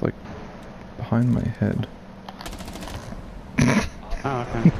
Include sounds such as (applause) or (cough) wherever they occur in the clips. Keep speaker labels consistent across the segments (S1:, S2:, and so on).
S1: Like behind my head. (laughs)
S2: Oh, okay.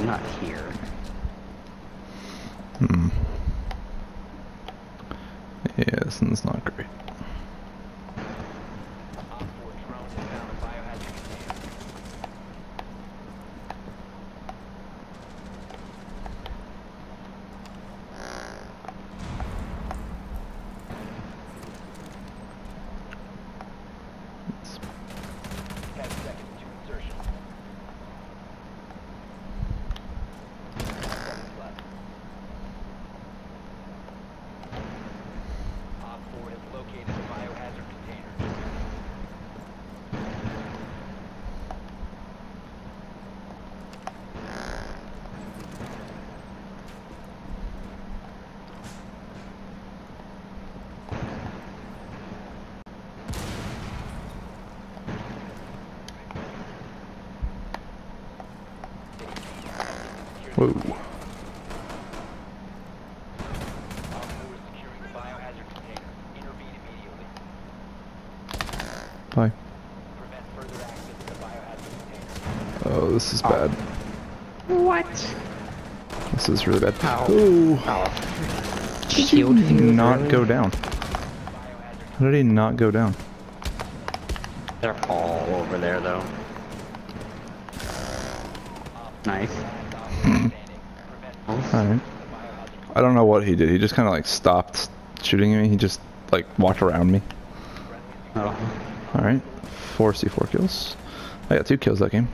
S2: Oh, not here.
S1: Hmm. Yeah, this one's not great. Whoa. Bye. Oh, this is bad.
S2: What?
S1: This is really bad.
S2: Ow.
S1: Ooh.
S2: Oh.
S1: Did he not go down? How did he not go down?
S2: They're all over there, though. Nice.
S1: Alright. I don't know what he did. He just kind of like stopped shooting me. He just like walked around me.
S2: Oh.
S1: Alright. Four C4 kills. I got two kills that game.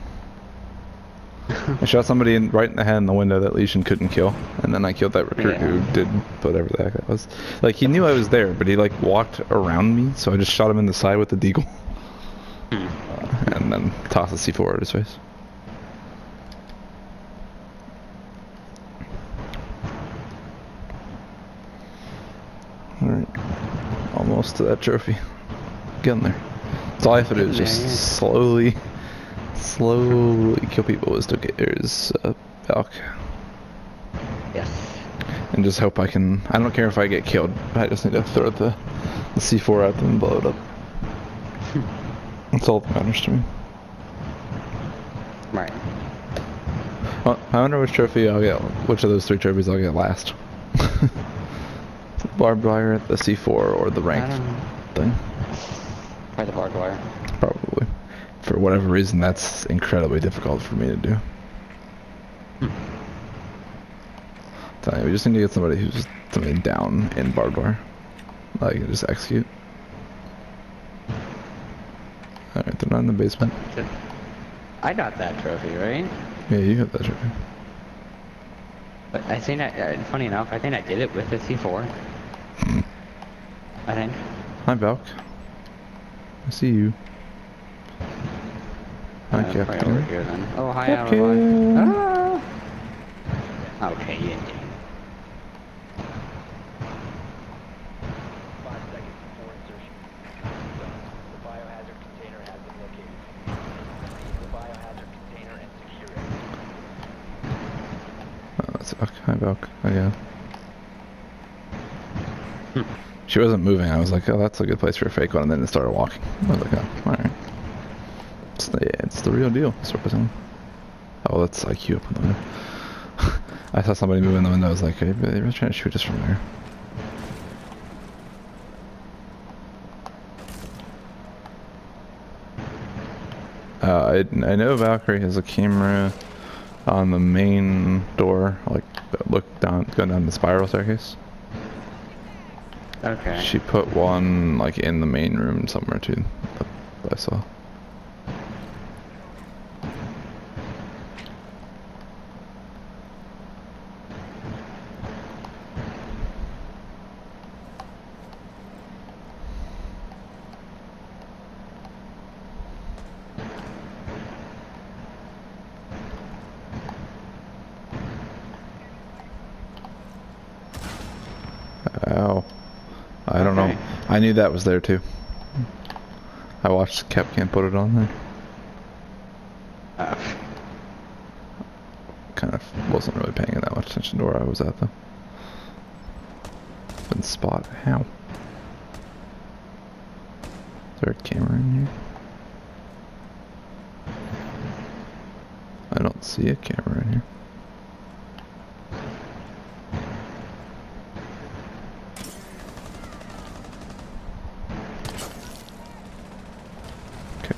S1: I shot somebody in, right in the head in the window that Lesion couldn't kill, and then I killed that recruit
S2: Yeah.
S1: who did whatever the heck that was. Like he knew I was there, but he like walked around me, so I just shot him in the side with the deagle,
S2: Hmm.
S1: uh, and then tossed the C4 at his face. Almost to that trophy. Getting there. That's all I have to do is just
S2: yeah.
S1: slowly, slowly kill people Is with Stoker's uh, Valk.
S2: Yes.
S1: And just hope I can. I don't care if I get killed. I just need to throw the, the C4 at them and blow it up. (laughs) That's all that matters to me.
S2: Right.
S1: Well, I wonder which trophy I'll get. Which of those three trophies I'll get last. Barbed wire, at the C4, or the
S2: I
S1: ranked thing.
S2: Try the barbed wire.
S1: Probably. For whatever reason, that's incredibly difficult for me to do. Tell you, we just need to get somebody who's just somebody down in barbed wire. Like, just execute. Alright, they're not in the basement.
S2: I got that trophy, right?
S1: Yeah, you got that trophy.
S2: But I think I, uh, funny enough, I think I did it with the C4. I think.
S1: Hi, Valk. I see you. Hi,
S2: Uh, probably over
S1: Captain.
S2: here then. Oh, hi,
S1: Captain.
S2: Ah! Okay, you did.
S3: Five seconds before insertion. The biohazard container has been located. The biohazard container and secure it.
S1: Oh, that's Valk. Hi, Valk. Again. (laughs) She wasn't moving. I was like, oh, that's a good place for a fake one. And then it started walking. I was like, oh, alright. It's the, it's the real deal. Oh, that's IQ up in the window. (laughs) I saw somebody move in the window. I was like, hey, they were trying to shoot us from there. Uh, I, I know Valkyrie has a camera on the main door, like look down, going down the spiral staircase.
S2: Okay.
S1: She put one like in the main room somewhere too. I saw. Ow. I don't know.
S2: Okay.
S1: I knew that was there too. I watched Kapkan put it on there.
S2: Uh,
S1: Kind of wasn't really paying that much attention to where I was at though. Been spot. How? Is there a camera in here? I don't see a camera in here. Okay.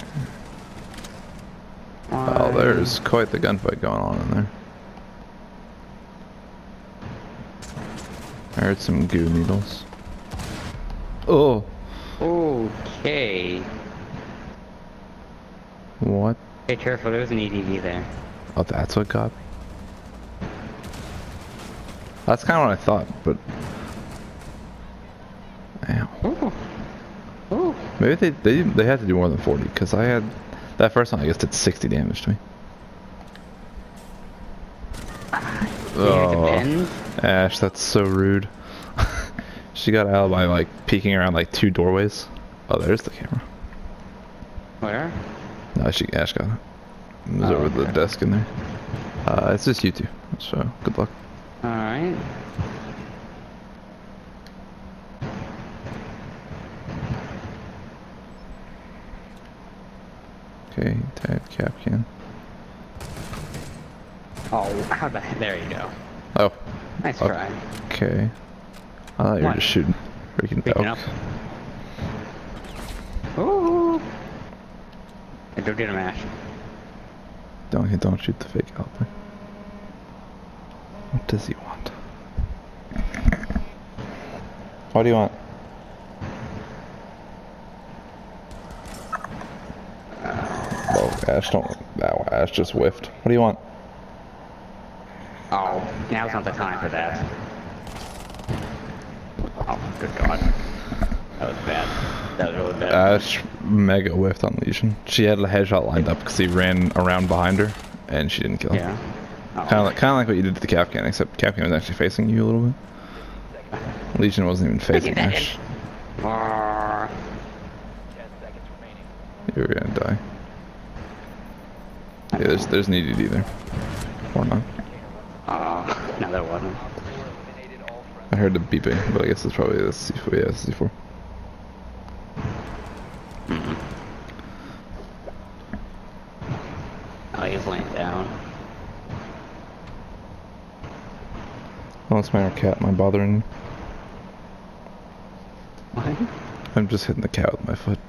S1: Well,
S2: why-
S1: there's quite the gunfight going on in there. I heard some Gu needles. Oh,
S2: Okay.
S1: what?
S2: Hey, careful, there's an EDD there.
S1: Oh, that's what got me. That's kind of what I thought, but... Ow.
S2: Ooh. Ooh.
S1: Maybe they, they, they had to do more than 40, because I had... That first one, I guess, did 60 damage to me.
S2: Yeah, it
S1: Oh. Ash, that's so rude. (laughs) she got out by, like, peeking around, like, two doorways. Oh, there's the camera.
S2: Where?
S1: No, she, Ash got it. It was
S2: Oh,
S1: over the desk in there. Uh, it's just you two, so good luck.
S2: Alright.
S1: Okay, tag Kapkan.
S2: Oh, how the There you go.
S1: Oh,
S2: Nice
S1: Okay.
S2: try.
S1: okay. I thought you were just shooting. Freaking
S2: Picking
S1: elk.
S2: up. Ooh. Hey, don't get a mash.
S1: Don't don't shoot the fake out there. What does he want? What do you want? Oh, Ash don't. Wow, Ash just whiffed. What do you want?
S2: Now's not the time for that. Oh, good god. That was bad. That was really bad.
S1: Ash mega whiffed on Lesion. She had a headshot lined up because he ran around behind her, and she didn't kill him.
S2: yeah. Oh.
S1: Kind of like, kind of like what you did to the Kapkan, except Kapkan was actually facing you a little bit. Lesion wasn't even facing. Ash.
S2: Arrgh.
S3: Ten seconds.
S1: You were gonna die. Yeah, there's there's an EDD there. Or not.
S2: No, there wasn't.
S1: I heard the beeping, but I guess it's probably the C4. Yeah, it's C4.
S2: Oh, he's laying down.
S1: Oh, it's my cat. Am I bothering you?
S2: What?
S1: I'm just hitting the cat with my foot.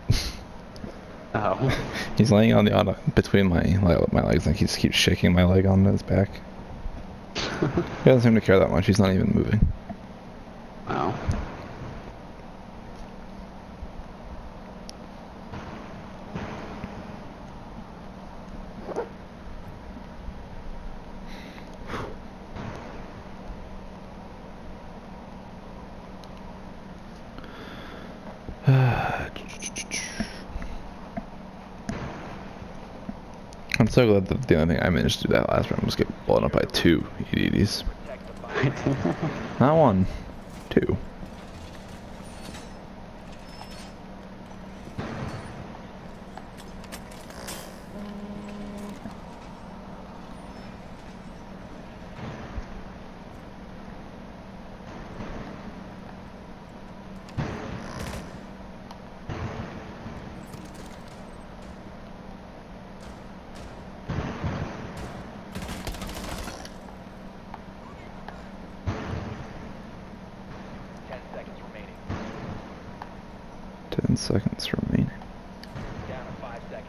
S2: Oh. (laughs)
S1: He's laying on the on between my like, my legs, and he just keeps shaking my leg on his back. He doesn't seem to care that much. He's not even moving.
S2: Oh.
S1: So glad that the only thing I managed to do that last round was get blown up by two EDDs. (laughs) Not one, two. Seconds remaining.
S3: Down to five seconds.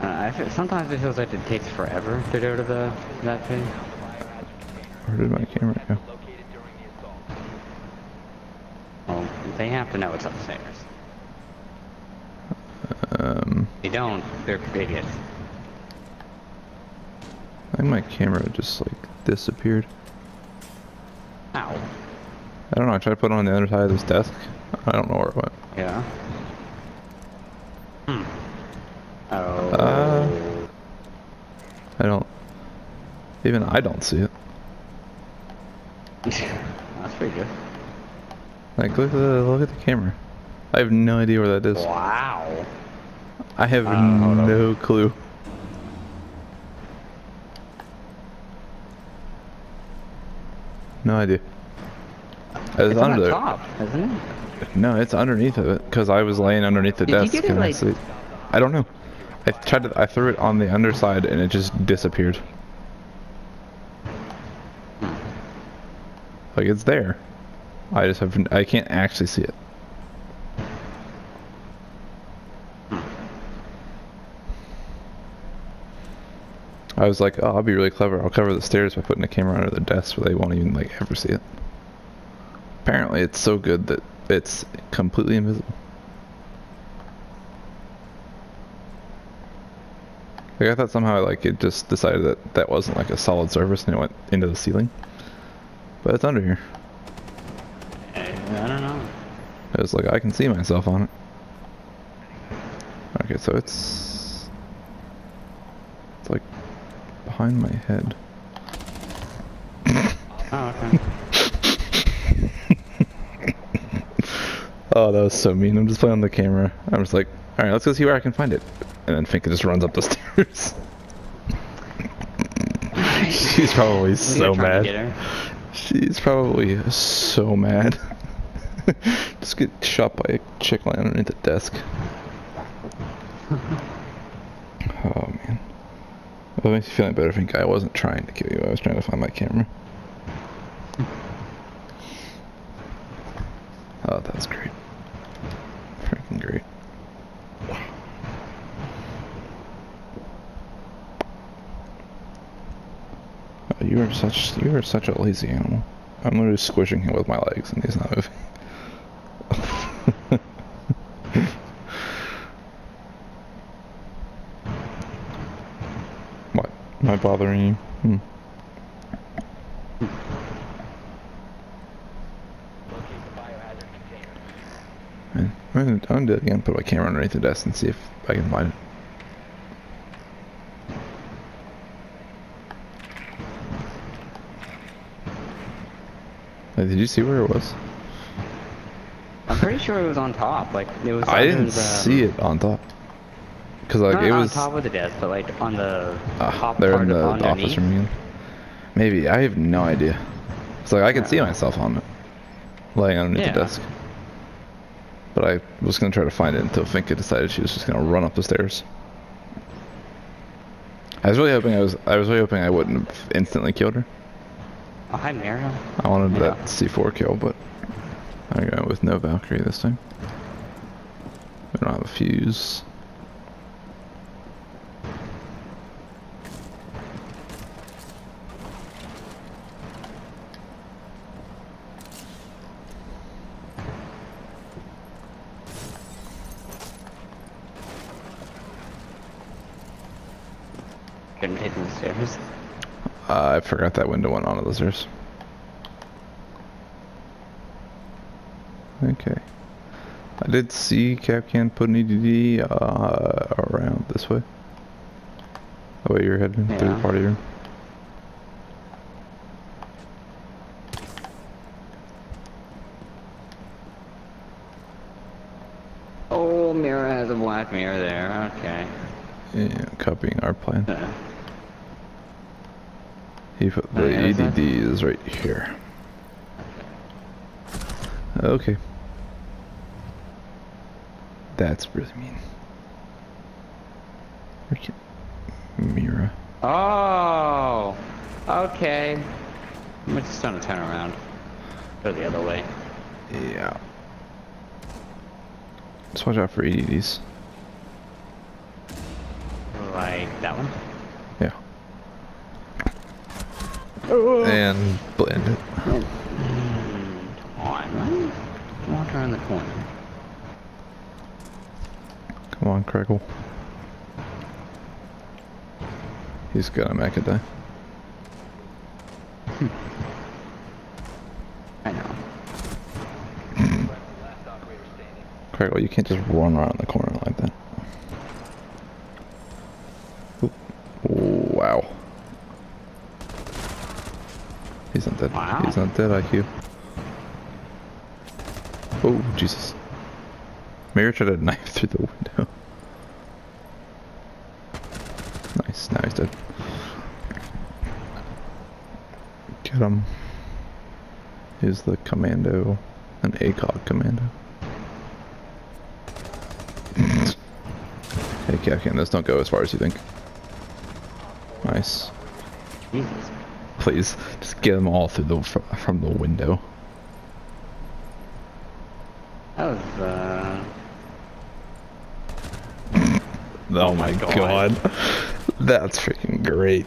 S2: Uh, I feel, sometimes it feels like it takes forever to go to the that thing.
S1: Where did my camera go?
S3: Located during the assault.
S2: Well, they have to know it's upstairs.
S1: Um,
S2: They don't. They're idiots.
S1: I think my camera just like disappeared.
S2: Ow.
S1: I don't know. I tried to put it on the other side of this desk. I don't know where it went.
S2: Yeah. Hmm. Oh.
S1: Uh. I don't. Even I don't see it. (laughs)
S2: That's pretty good.
S1: Like look at the look at the camera. I have no idea where that is.
S2: Wow.
S1: I have
S2: Uh,
S1: no clue. No idea. It's,
S2: It's on
S1: under
S2: the top, isn't it?
S1: No, it's underneath of it because I was laying underneath the
S2: Did you
S1: desk.
S2: get it,
S1: and I
S2: like-
S1: I don't know. I tried to. I threw it on the underside and it just disappeared.
S2: Hmm.
S1: Like it's there. I just have. I can't actually see it. I was like, oh, I'll be really clever. I'll cover the stairs by putting a camera under the desk so they won't even like ever see it. Apparently, it's so good that it's completely invisible. Like I thought somehow like it just decided that that wasn't like a solid surface and it went into the ceiling. But it's under here.
S2: I don't know.
S1: It was like I can see myself on it. Okay, so it's it's like behind my head.
S2: Oh, okay. (laughs)
S1: Oh, that was so mean. I'm just playing on the camera. I'm just like, all right, let's go see where I can find it. And then Finka just runs up the (laughs) stairs. She's probably so mad.
S2: to get her.
S1: She's (laughs) probably so mad. Just get shot by a chick lying underneath the desk. (laughs) oh man. Well, it makes me feel better. Think I wasn't trying to kill you. I was trying to find my camera. Oh, that's great. Freaking great. You are such you are such a lazy animal. I'm literally squishing him with my legs and he's not moving. (laughs) what? Am I bothering you? Hmm. I'm gonna, I'm gonna. Put my camera underneath the desk and see if I can find it. Like, did you see where it was?
S2: I'm pretty sure it was on top. Like it was.
S1: I didn't
S2: the,
S1: see it on top. Cause like
S2: Not
S1: it
S2: on
S1: was
S2: top of the desk, but like on the
S1: ah,
S2: top
S1: there
S2: part
S1: in the,
S2: of
S1: the office room again. Maybe I have no idea. It's like I could see myself on it, laying underneath
S2: Yeah.
S1: the desk. But I was gonna try to find it until Finka decided she was just gonna run up the stairs. I was really hoping I was I was really hoping I wouldn't have instantly killed her.
S2: Oh, hi, Mara.
S1: I wanted
S2: Yeah.
S1: that C4 kill, but I got with no Valkyrie this time. We don't have a Fuze.
S2: Couldn't take the stairs.
S1: Uh, I forgot that window went the stairs. Okay. I did see Kapkan put an EDD uh, around this way. The way you're heading through the
S2: Yeah.
S1: party room.
S2: Oh, Mira has a black mirror there. Okay.
S1: Yeah, copying our plan. He put the
S2: yeah, is that-
S1: EDD is right here. Okay. That's really mean. Freaking Mira.
S2: Oh. Okay. I'm just gonna turn around. Go the other way.
S1: Yeah. Let's watch out for EDDs.
S2: Like that one?
S1: Yeah. And blend it.
S2: Oh, Come on. Walk around the corner.
S1: Come on, Crackle. He's got a Macadie. Hmm.
S2: I know. (clears throat)
S1: Crackle, you can't just run around the corner like that. Oop. Wow. He's not dead.
S2: Wow.
S1: He's not dead, IQ. Oh, Jesus. Mira tried to knife (laughs) through the window. Nice, now he's dead. Get him. He's the commando, an ACOG commando. hey, Kapkan, this don't go as far as you think. Nice.
S2: Jesus.
S1: Please, just get them all through the fr from the window.
S2: That was, uh...
S1: Oh my
S2: God.
S1: god. (laughs) That's freaking great.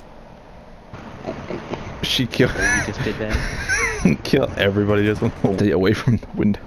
S1: (laughs) She killed
S2: You just did that? (laughs)
S1: killed everybody just went away from the window.